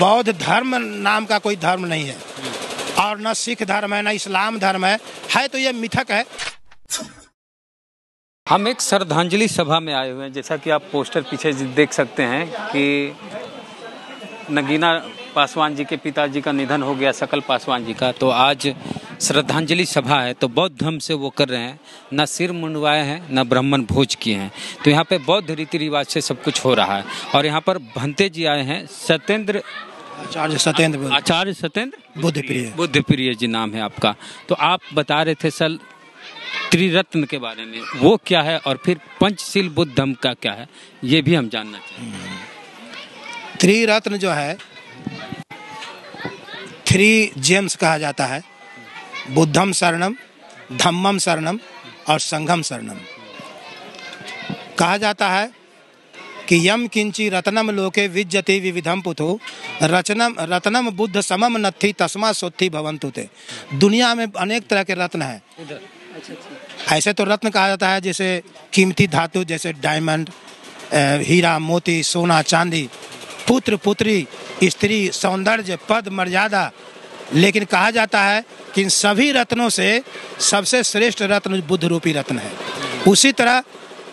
बौद्ध धर्म नाम का कोई धर्म नहीं है। और न सिख धर्म है, न इस्लाम धर्म है। है तो ये मिथक है। हम एक श्रद्धांजलि सभा में आए हुए हैं। जैसा कि आप पोस्टर पीछे देख सकते हैं कि नगीना पासवान जी के पिताजी का निधन हो गया, सकल पासवान जी का। तो आज श्रद्धांजलि सभा है। तो बौद्ध धर्म से वो कर रहे हैं। न सिर मुंडवाए हैं, न ब्राह्मण भोज किए हैं। तो यहाँ पे बौद्ध रीति रिवाज से सब कुछ हो रहा है। और यहाँ पर भंते जी आए हैं। सत्येंद्र आचार्य सत्येंद्र आचार्य सत्येंद्र? बुद्ध प्रिय बुद्ध प्रिय जी नाम है आपका। तो आप बता रहे थे सर त्रिरत्न के बारे में वो क्या है और फिर पंचशील बुद्ध धर्म का क्या है ये भी हम जानना चाहेंगे। त्रिरत्न जो है थ्री जेम्स कहा जाता है। बुद्धम शरणम धम्मम शरणम और संघम शरणम। कहा जाता है कि यम किंची रत्नम लोके विज्जति विविधम पुथो। रचनम रत्नम बुद्ध समम नत्थि तस्मा सोत्थि भवंतु ते। दुनिया में अनेक तरह के रत्न हैं। ऐसे तो रत्न कहा जाता है जैसे कीमती धातु जैसे डायमंड हीरा मोती सोना चांदी। पुत्र पुत्री स्त्री सौंदर्य पद मर्यादा। लेकिन कहा जाता है कि इन सभी रत्नों से सबसे श्रेष्ठ रत्न बुद्ध रूपी रत्न है। उसी तरह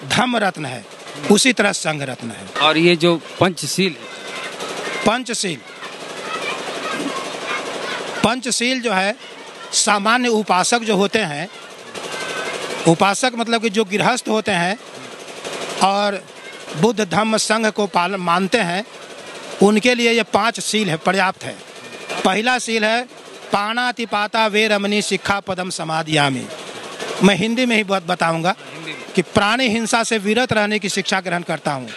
धम्म रत्न है। उसी तरह संघ रत्न है। और ये जो पंचशील पंचशील। पंचशील जो है सामान्य उपासक जो होते हैं उपासक मतलब कि जो गृहस्थ होते हैं और बुद्ध धम्म संघ को पालन मानते हैं उनके लिए ये पाँच सील है पर्याप्त है। पहला सील है पाणातिपाता वे रमनी शिक्षा पदम समाधियामी। मैं हिंदी में ही बहुत बताऊँगा कि प्राणी हिंसा से विरत रहने की शिक्षा ग्रहण करता हूँ।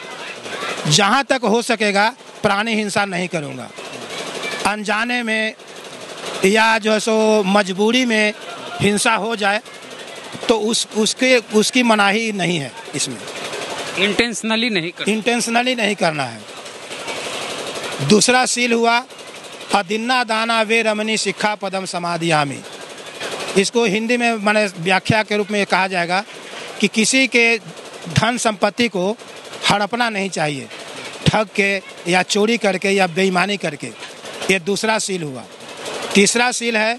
जहाँ तक हो सकेगा प्राणी हिंसा नहीं करूँगा। अनजाने में या जो है सो मजबूरी में हिंसा हो जाए तो उस उसके उसकी मनाही नहीं है इसमें। इंटेंशनली नहीं कर इंटेंशनली नहीं करना है। दूसरा सील हुआ अदिन्ना दाना वे रमनी शिक्षा पदम समाधियामी। इसको हिंदी में मैंने व्याख्या के रूप में ये कहा जाएगा कि किसी के धन संपत्ति को हड़पना नहीं चाहिए, ठग के या चोरी करके या बेईमानी करके। ये दूसरा सील हुआ। तीसरा सील है,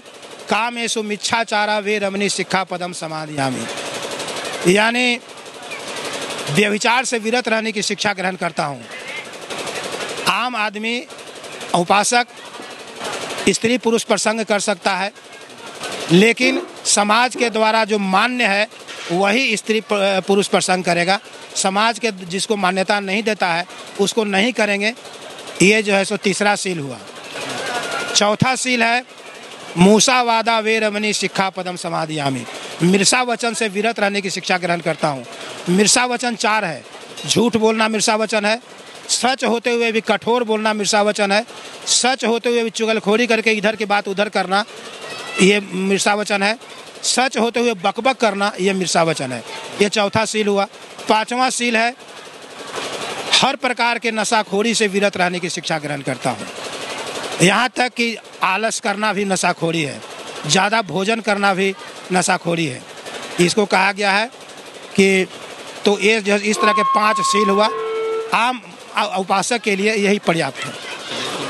काम एसु मिच्छाचारा वे रमनी शिक्षा पदम समाधियामी। यानी व्यभिचार से विरत रहने की शिक्षा ग्रहण करता हूँ। आम आदमी, उपासक, स्त्री पुरुष प्रसंग कर सकता है। लेकिन समाज के द्वारा जो मान्य है, वही स्त्री पुरुष प्रसंग करेगा। समाज के जिसको मान्यता नहीं देता है, उसको नहीं करेंगे। ये जो है सो तीसरा सील हुआ। चौथा सील है मूसा वादा वे रमनी शिक्षा पदम समाधियामी। मिर्सा वचन से विरत रहने की शिक्षा ग्रहण करता हूँ। मिर्सा वचन चार है, झूठ बोलना मिर्सा वचन है, सच होते हुए भी कठोर बोलना मिर्सा वचन है, सच होते हुए भी चुगलखोरी करके इधर की बात उधर करना ये मिर्सा वचन है। सच होते हुए बकबक करना ये मिर्सा वचन है। ये चौथा सील हुआ। पांचवा सील है। हर प्रकार के नशाखोरी से विरत रहने की शिक्षा ग्रहण करता हूँ। यहाँ तक कि आलस करना भी नशाखोरी है। ज़्यादा भोजन करना भी नशाखोरी है। इसको कहा गया है कि तो ये इस तरह के पाँच सील हुआ। आम उपासक के लिए यही पर्याप्त है।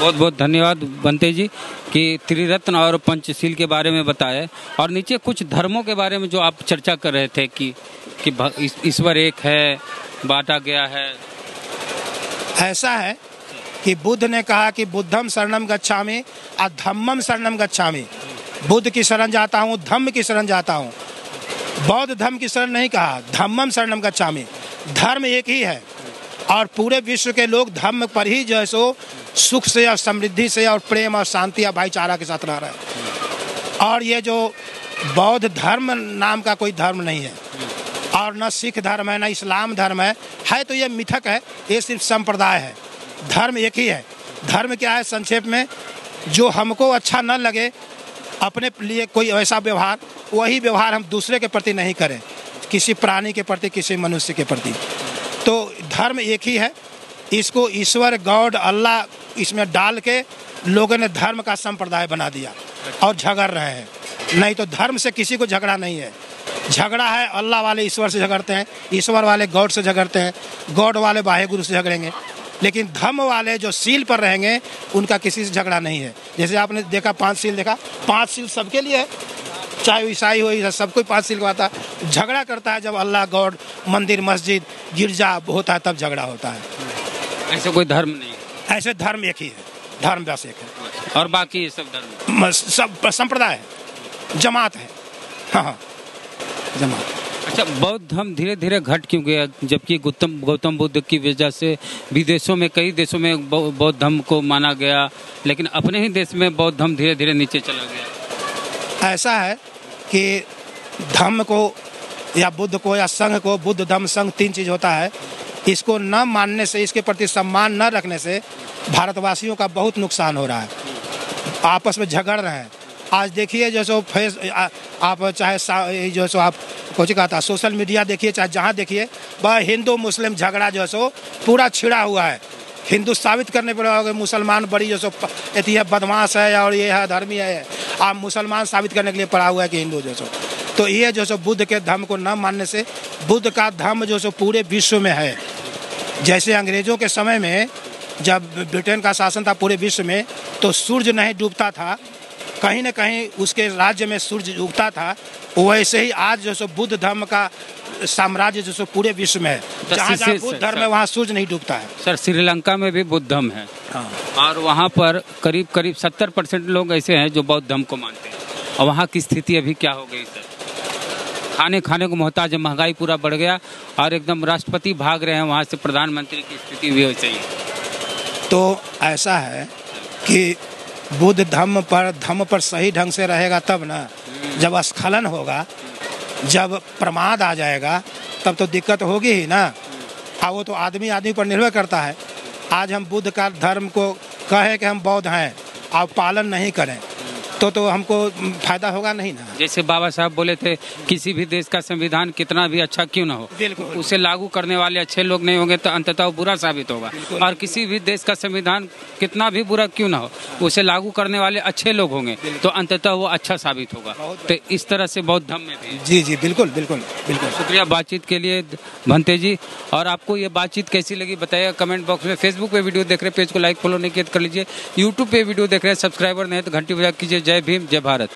बहुत बहुत धन्यवाद बनते जी, कि त्रिरत्न और पंचशील के बारे में बताए। और नीचे कुछ धर्मों के बारे में जो आप चर्चा कर रहे थे कि कि ईश्वर एक है, बांटा गया है। ऐसा है कि बुद्ध ने कहा कि बुद्धम शरणम गच्छामि और धम्मम शरणम गच्छामि। बुद्ध की शरण जाता हूँ, धम्म की शरण जाता हूँ। बौद्ध धर्म की शरण नहीं कहा, धम्मम शरणम गच्छामि। धर्म एक ही है। और पूरे विश्व के लोग धर्म पर ही जो है सो सुख से और समृद्धि से और प्रेम और शांति और भाईचारा के साथ रह रहे हैं। और ये जो बौद्ध धर्म नाम का कोई धर्म नहीं है, और न सिख धर्म है, न इस्लाम धर्म है है तो ये मिथक है, ये सिर्फ़ संप्रदाय है, धर्म एक ही है। धर्म क्या है संक्षेप में? जो हमको अच्छा न लगे, अपने लिए कोई ऐसा व्यवहार, वही व्यवहार हम दूसरे के प्रति नहीं करें, किसी प्राणी के प्रति, किसी मनुष्य के प्रति। तो धर्म एक ही है। इसको ईश्वर, गॉड, अल्लाह इसमें डाल के लोगों ने धर्म का संप्रदाय बना दिया और झगड़ रहे हैं। नहीं तो धर्म से किसी को झगड़ा नहीं है। झगड़ा है, अल्लाह वाले ईश्वर से झगड़ते हैं, ईश्वर वाले गॉड से झगड़ते हैं, गॉड वाले बाह्य गुरु से झगड़ेंगे। लेकिन धर्म वाले जो सील पर रहेंगे, उनका किसी से झगड़ा नहीं है। जैसे आपने देखा, पाँच सील देखा, पाँच सील सबके लिए है। चाहे ईसाई हो या सब कोई पाँच सील है झगड़ा करता है जब अल्लाह गॉड मंदिर मस्जिद गिरजा होता है तब झगड़ा होता है। ऐसे कोई धर्म नहीं है? ऐसे धर्म एक ही है। धर्म बस एक है। और बाकी सब धर्म? सब संप्रदाय है। जमात है। हाँ हाँ। जमात। अच्छा बौद्ध धर्म धीरे धीरे घट क्यों गया? जबकि गौतम गौतम बुद्ध की वजह से विदेशों में कई देशों में बौद्ध धर्म को माना गया लेकिन अपने ही देश में बौद्ध धर्म धीरे धीरे नीचे चला गया। ऐसा है कि धर्म को या बुद्ध को या संघ को, बुद्ध, धर्म, संघ तीन चीज़ होता है। इसको न मानने से, इसके प्रति सम्मान न रखने से भारतवासियों का बहुत नुकसान हो रहा है। आपस में झगड़ रहे हैं। आज देखिए जो सो फेस आप चाहे जो सो आप कुछ कहा था सोशल मीडिया देखिए, चाहे जहाँ देखिए, वह हिंदू, मुस्लिम झगड़ा जो सो पूरा छिड़ा हुआ है। हिंदू साबित करने पर मुसलमान बड़ी जो सो अथी है, बदमाश है और ये है, धर्मी है आप मुसलमान साबित करने के लिए पड़ा हुआ है कि हिंदू जो सो। तो ये जो सो बुद्ध के धर्म को न मानने से बुद्ध का धर्म जो सो पूरे विश्व में है। जैसे अंग्रेज़ों के समय में जब ब्रिटेन का शासन था पूरे विश्व में तो सूर्य नहीं डूबता था। कहीं ना कहीं उसके राज्य में सूर्य उगता था। वैसे ही आज जो सो बुद्ध धर्म का साम्राज्य जो सो पूरे विश्व में है। तो जहाँ बुद्ध धर्म है वहाँ सूर्य नहीं डूबता है। सर श्रीलंका में भी बुद्ध धर्म है। और वहाँ पर करीब करीब सत्तर परसेंट लोग ऐसे हैं जो बौद्ध धर्म को मानते हैं। और वहाँ की स्थिति अभी क्या हो गई, सर? खाने खाने को मोहताज महँगाई पूरा बढ़ गया और एकदम राष्ट्रपति भाग रहे हैं, वहाँ से प्रधानमंत्री की स्थिति भी हो चाहिए तो ऐसा है कि बुद्ध धर्म पर धर्म पर सही ढंग से रहेगा तब ना, जब स्खलन होगा, जब प्रमाद आ जाएगा, तब तो दिक्कत होगी ही ना। हाँ वो तो आदमी आदमी पर निर्भर करता है। आज हम बुद्ध का धर्म को कहें कि हम बौद्ध हैं। और पालन नहीं करें। तो तो हमको फ़ायदा होगा नहीं ना। जैसे बाबा साहब बोले थे किसी भी देश का संविधान कितना भी अच्छा क्यों ना हो। उसे लागू करने वाले अच्छे लोग नहीं होंगे तो अंततः बुरा साबित होगा। और किसी भी देश का संविधान कितना भी बुरा क्यों ना हो उसे लागू करने वाले अच्छे लोग होंगे तो अंततः वो अच्छा साबित होगा। तो इस तरह से बहुत धर्म में जी जी बिल्कुल बिल्कुल बिल्कुल। शुक्रिया बातचीत के लिए भंते जी। और आपको ये बातचीत कैसी लगी बताइएगा कमेंट बॉक्स में। फेसबुक पे वीडियो देख रहे पेज को लाइक फॉलो नहीं तो कर लीजिए। यूट्यूब पे वीडियो देख रहे हैं सब्सक्राइबर नहीं तो घंटी बजा कीजिए। जय भीम जय भारत।